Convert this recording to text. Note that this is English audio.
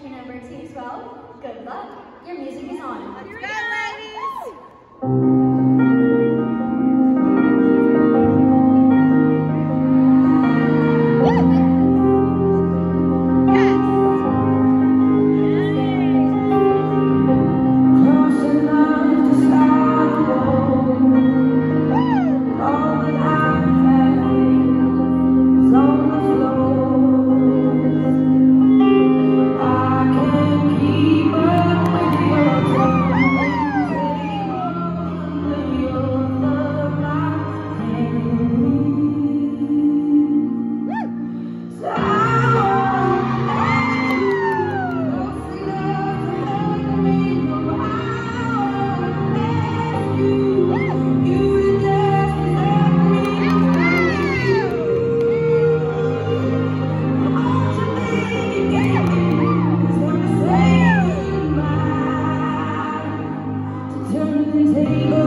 cue number 212. Good luck. Your music is on. Let's go, ladies! turn the table.